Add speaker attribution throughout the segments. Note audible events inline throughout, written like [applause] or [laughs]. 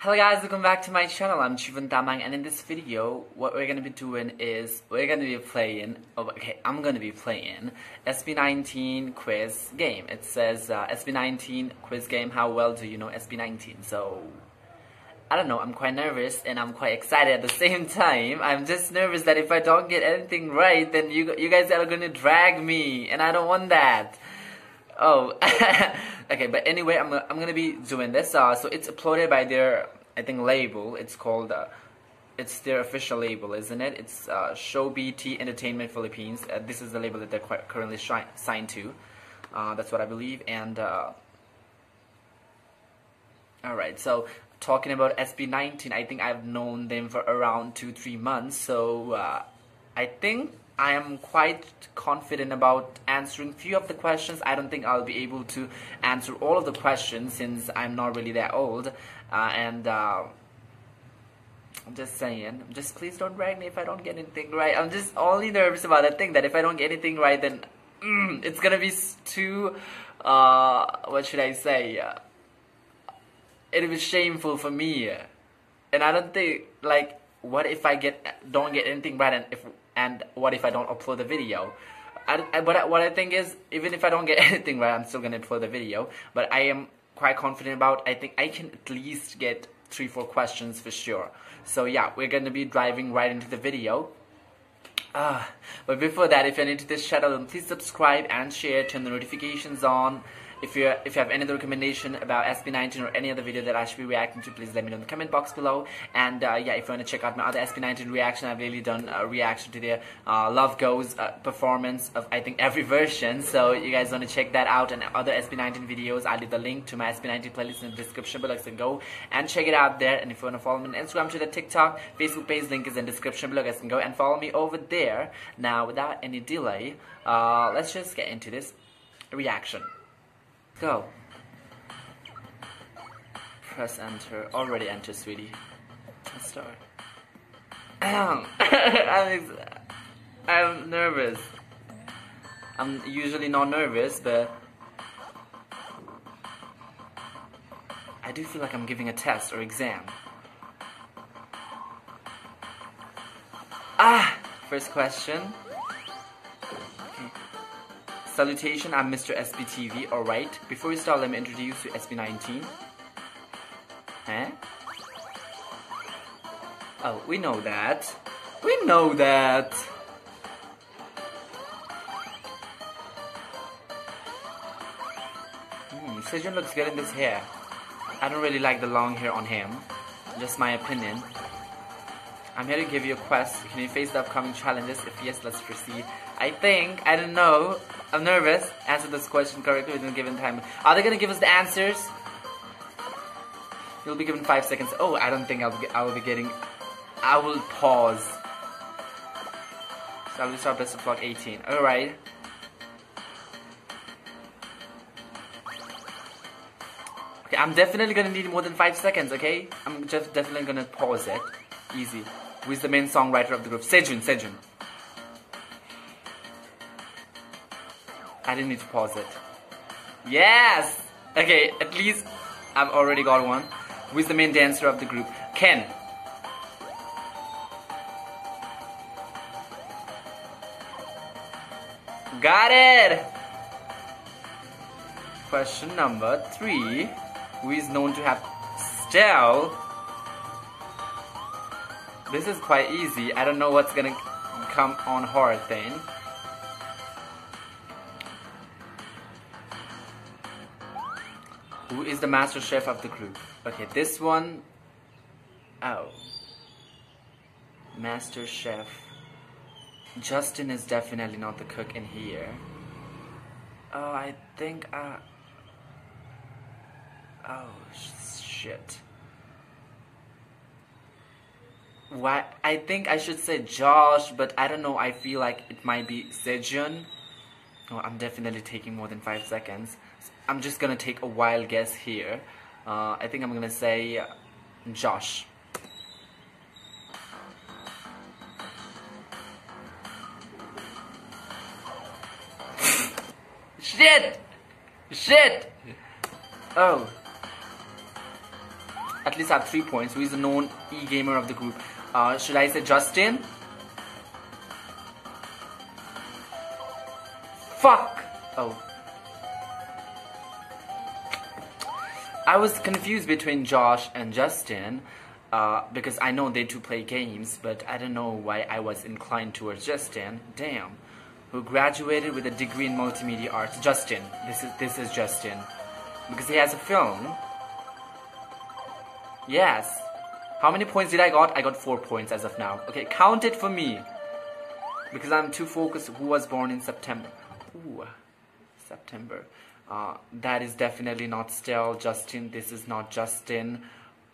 Speaker 1: Hello guys, welcome back to my channel. I'm Jeevan Tamang and in this video, what we're gonna be doing is we're gonna be playing, oh, okay, I'm gonna be playing SB19 quiz game. It says uh, SB19 quiz game, how well do you know SB19? So, I don't know, I'm quite nervous and I'm quite excited at the [laughs] same time. I'm just nervous that if I don't get anything right, then you, you guys are gonna drag me and I don't want that. Oh, [laughs] okay, but anyway, I'm, I'm gonna be doing this. Uh, so it's uploaded by their, I think, label. It's called, uh, it's their official label, isn't it? It's uh, Show BT Entertainment Philippines. Uh, this is the label that they're currently signed to. Uh, that's what I believe. And, uh, alright, so talking about SB19, I think I've known them for around two, three months. So, uh, I think I am quite confident about answering few of the questions. I don't think I'll be able to answer all of the questions since I'm not really that old. Uh, and uh, I'm just saying, just please don't drag me if I don't get anything right. I'm just only nervous about that thing that if I don't get anything right, then mm, it's gonna be too, uh, what should I say? Uh, it'll be shameful for me. And I don't think, like, what if I get don't get anything right and if and what if I don't upload the video? I, I, what, I, what I think is, even if I don't get [laughs] anything right, I'm still gonna upload the video. But I am quite confident about. I think I can at least get three, four questions for sure. So yeah, we're gonna be driving right into the video. Uh, but before that, if you're new to this channel, then please subscribe and share, turn the notifications on. If you if you have any other recommendation about SB19 or any other video that I should be reacting to, please let me know in the comment box below. And uh, yeah, if you want to check out my other SB19 reaction, I've really done a reaction to their uh, Love Goes uh, performance of I think every version. So you guys want to check that out and other SB19 videos, I'll leave the link to my SB19 playlist in the description below. So go and check it out there. And if you want to follow me on Instagram, Twitter, TikTok, Facebook page, link is in the description below. Guys can go and follow me over there. Now, without any delay, uh, let's just get into this reaction. Go. Press enter. Already enter, sweetie. Let's start. [coughs] I'm, I'm nervous. I'm usually not nervous, but I do feel like I'm giving a test or exam. Ah! First question. Salutation, I'm Mr. SBTV, alright. Before we start, let me introduce you to SB19. Huh? Oh, we know that. We know that. Hmm, Sejun looks good in this hair. I don't really like the long hair on him. Just my opinion. I'm here to give you a quest. Can you face the upcoming challenges? If yes, let's proceed. I think, I don't know, I'm nervous. Answer this question correctly within a given time. Are they gonna give us the answers? You'll be given five seconds. Oh, I don't think I'll be, I will be getting. I will pause. So I'll start best of luck A'TIN. All right. Okay, I'm definitely gonna need more than five seconds. Okay, I'm just definitely gonna pause it. Easy. Who is the main songwriter of the group? Sejun. Sejun. I didn't need to pause it. Yes! Okay, at least I've already got one. Who is the main dancer of the group? Ken. Got it! Question number three. Who is known to have style? This is quite easy. I don't know what's gonna come on hard then. Who is the master chef of the group? Okay, this one. Oh. Master chef. Justin is definitely not the cook in here. Oh, I think, uh. Oh, shit. What? I think I should say Josh, but I don't know. I feel like it might be Sejun. Oh, I'm definitely taking more than five seconds. I'm just gonna take a wild guess here. Uh, I think I'm gonna say Josh. [laughs] Shit! Shit! Oh. at least I have three points. Who is the known e-gamer of the group? Uh, should I say Justin? Fuck! Oh. I was confused between Josh and Justin uh, because I know they two play games, but I don't know why I was inclined towards Justin. Damn. Who graduated with a degree in multimedia arts. Justin. This is this is Justin. Because he has a film. Yes. How many points did I got? I got four points as of now. Okay, count it for me. Because I'm too focused. Who was born in September? Ooh, September. Uh, that is definitely not still Justin. This is not Justin.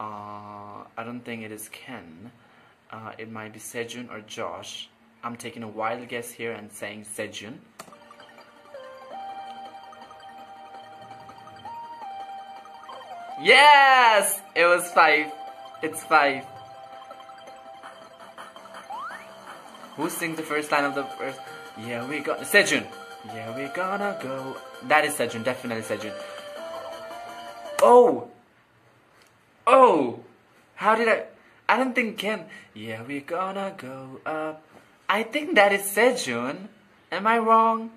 Speaker 1: Uh, I don't think it is Ken. Uh, it might be Sejun or Josh. I'm taking a wild guess here and saying Sejun. Yes! It was five. It's five. Who sings the first line of the first? Yeah, we got Sejun. Yeah, we gonna go. That is Sejun, definitely Sejun. Oh! Oh! How did I... I don't think Kim... Yeah, we gonna go up. I think that is Sejun. Am I wrong?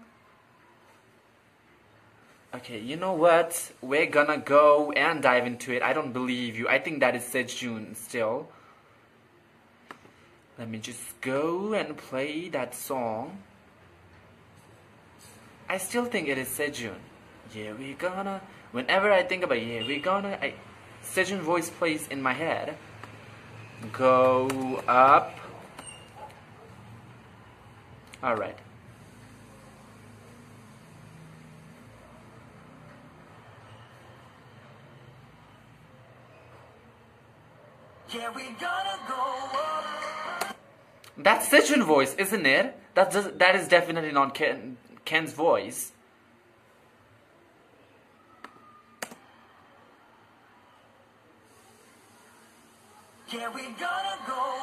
Speaker 1: Okay, you know what? We're gonna go and dive into it. I don't believe you. I think that is Sejun still. Let me just go and play that song. I still think it is Sejun. Yeah, we gonna. Whenever I think about yeah, we gonna. I, Sejun voice plays in my head. Go up. Alright. Yeah, we gonna go up. That's Sejun voice, isn't it? That does, that is definitely not Ken, Ken's voice. Yeah, we gonna go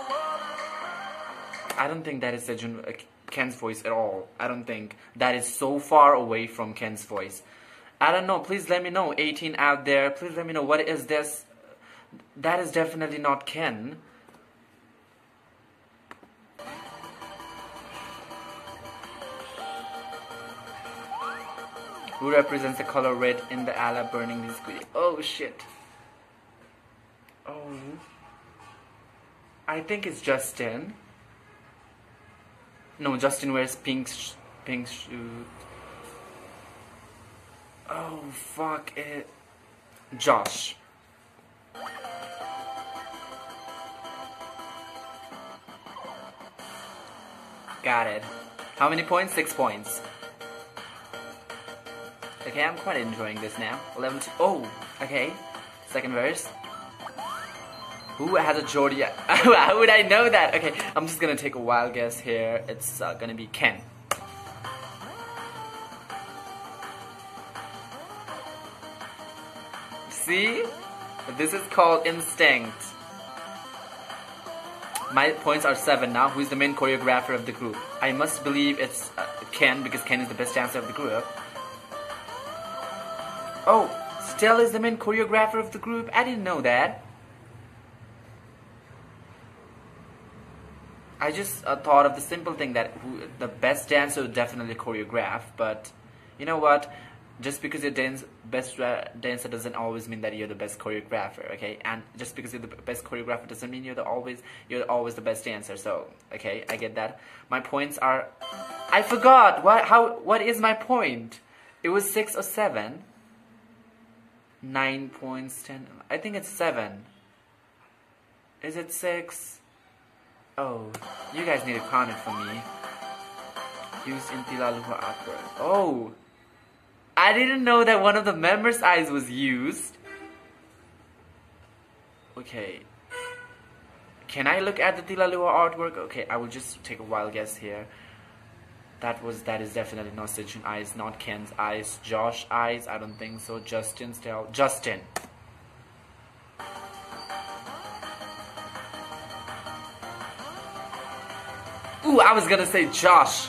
Speaker 1: I don't think that is Sejun, uh, Ken's voice at all. I don't think that is so far away from Ken's voice. I don't know. Please let me know. A'TIN out there. Please let me know what is this. That is definitely not Ken. Who represents the color red in the Alab burning this goodie? Oh shit. Oh. I think it's Justin. No, Justin wears pink, pink suit. Oh fuck it. Josh. Got it. How many points? Six points. Okay, I'm quite enjoying this now. 11 to, oh, okay. Second verse. Who has a Jordy? [laughs] How would I know that? Okay, I'm just gonna take a wild guess here. It's uh, gonna be Ken. See? This is called instinct. My points are 7 now. Who is the main choreographer of the group? I must believe it's uh, Ken because Ken is the best dancer of the group. Oh, Stell is the main choreographer of the group. I didn't know that. I just uh, thought of the simple thing that who, the best dancer would definitely choreograph, but you know what? Just because you're dance, best dancer doesn't always mean that you're the best choreographer, okay? And just because you're the best choreographer doesn't mean you're the always you're always the best dancer. So, okay, I get that. My points are, I forgot what how what is my point? It was six or seven. 9 points, 10. I think it's 7. Is it 6? Oh, you guys need to count it for me. Used in Tilaluha artwork. Oh! I didn't know that one of the members' eyes was used. Okay. Can I look at the Tilaluha artwork? Okay, I will just take a wild guess here. That was that is definitely not Sejun eyes, not Ken's eyes. Josh eyes, I don't think so. Justin still Justin. Ooh, I was gonna say Josh.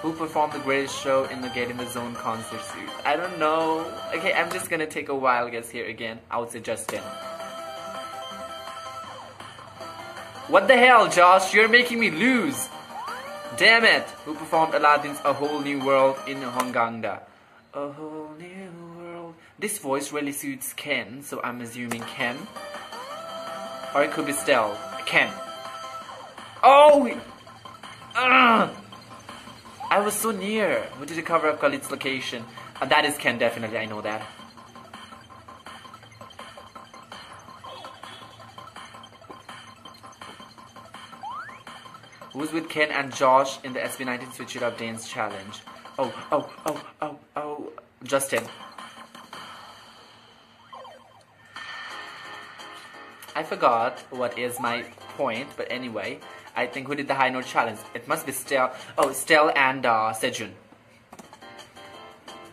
Speaker 1: Who [sighs] who performed the greatest show in the Get in the Zone concert series? I don't know. Okay, I'm just gonna take a wild guess here again. I would say Justin. What the hell, Josh? You're making me lose. Damn it! Who performed Aladdin's A Whole New World in Hongangda? A whole new world. This voice really suits Ken, so I'm assuming Ken. Or it could be Stell. Ken. Oh! Ugh! I was so near. Who did the cover up Khalid's location? Uh, that is Ken, definitely. I know that. Who's with Ken and Josh in the SB19 Switch It Up Dance Challenge? Oh, oh, oh, oh, oh, Justin. I forgot what is my point, but anyway, I think who did the high note challenge? It must be Stell. Oh, Stell and uh, Sejun.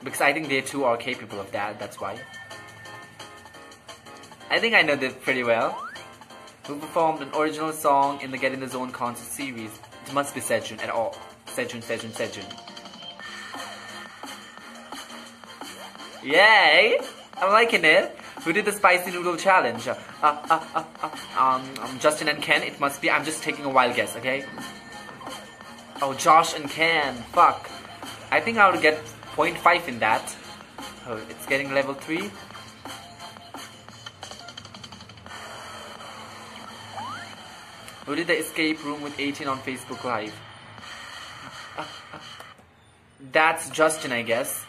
Speaker 1: Because I think they too are capable of that, that's why. I think I know this pretty well who performed an original song in the Get in the Zone concert series. It must be Sejun at all. Sejun, Sejun, Sejun. Yay! I'm liking it. Who did the spicy noodle challenge? Uh, uh, uh, uh, um, um, Justin and Ken. It must be. I'm just taking a wild guess, okay? Oh, Josh and Ken. Fuck. I think I would get 0.5 in that. Oh, it's getting level 3. Who did the escape room with A'TIN on Facebook Live? That's Justin, I guess.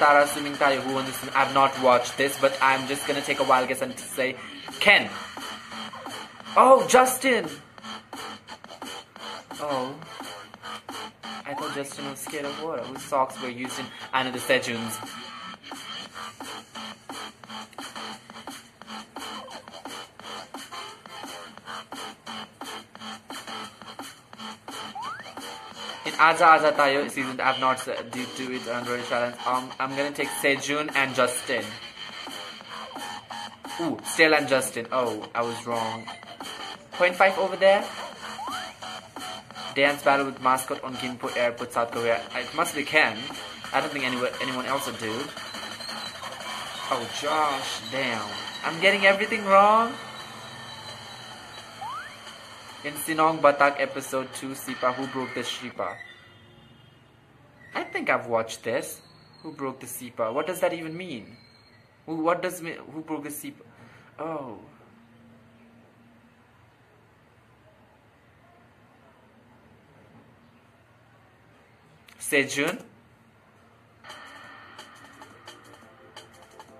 Speaker 1: Tara assuming tayo who won this I've not watched this, but I'm just gonna take a wild guess and say Ken. Oh, Justin! Oh. Thought Justin was scared of water. Whose socks were used in Anna the Sejuns? In Aja Aja Tayo season, I've not due to it Android challenge. Um, I'm gonna take Sejun and Justin. Ooh, Stella and Justin. Oh, I was wrong. 0.5 over there dance battle with mascot on Gimpo Airport, South Korea. It must be Ken. I don't think anyone, anyone else would do. Oh, Josh, damn. I'm getting everything wrong. In Sinong Batak episode 2, Sipa, who broke the Sipa? I think I've watched this. Who broke the Sipa? What does that even mean? Who, what does who broke the Sipa? Oh. Sejun.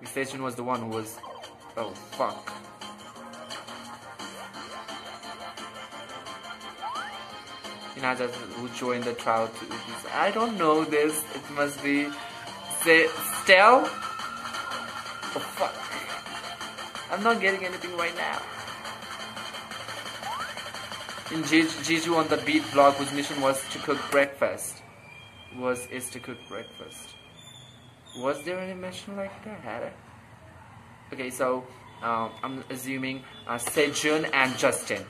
Speaker 1: Sejun was the one who was... Oh, fuck. Inaja who joined the trial I don't know this. It must be... Se Stell? Oh, fuck. I'm not getting anything right now. In Jeju on the Beat vlog, whose mission was to cook breakfast was is to cook breakfast. Was there any mention like that? Okay, so um, I'm assuming uh, Sejun and Justin.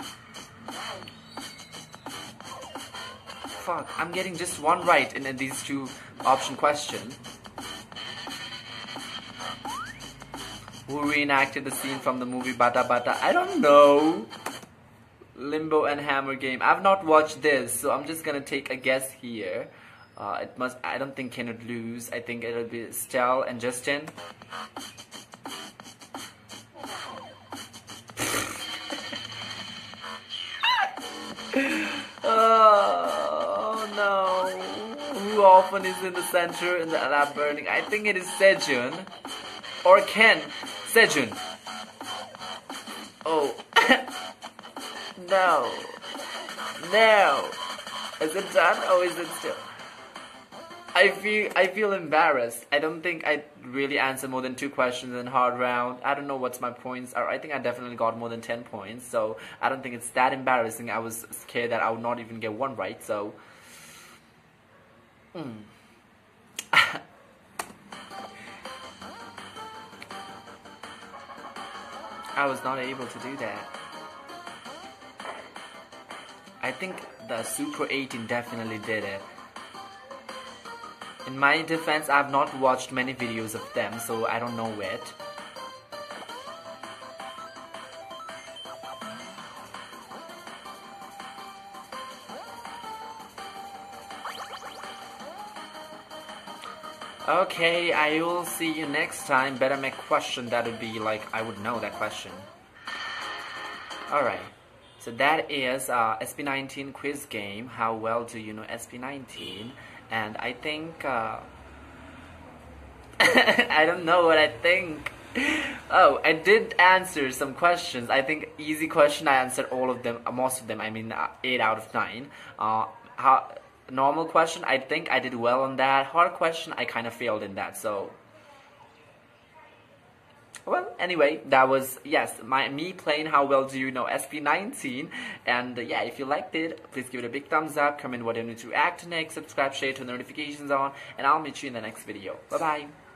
Speaker 1: Fuck, I'm getting just one right in, in these two option questions. Who reenacted the scene from the movie Bata Bata? I don't know. Limbo and Hammer Game. I've not watched this, so I'm just gonna take a guess here. Uh, it must. I don't think Ken would lose. I think it'll be Stell and Justin. [laughs] oh no! Who often is in the center in the lab burning? I think it is Sejun or Ken. Sejun. Oh [laughs] no! No! Is it done or is it still? I feel I feel embarrassed. I don't think I really answered more than two questions in hard round. I don't know what's my points are. I think I definitely got more than 10 points. So I don't think it's that embarrassing. I was scared that I would not even get one right. So hmm. [laughs] I was not able to do that. I think the Super A'TIN definitely did it. In my defense, I've not watched many videos of them, so I don't know it. Okay, I will see you next time. Better make question that would be like I would know that question. Alright, so that is uh, SB19 quiz game. How well do you know SB19? And I think uh, [laughs] I don't know what I think. Oh, I did answer some questions. I think easy question. I answered all of them, most of them. I mean, uh, eight out of nine. Uh, how normal question, I think I did well on that. Hard question, I kind of failed in that. So, well, anyway, that was yes, my me playing How Well Do You Know SB19. And uh, yeah, if you liked it, please give it a big thumbs up. Comment what you need to act next. Subscribe, share, turn notifications on, and I'll meet you in the next video. Bye bye.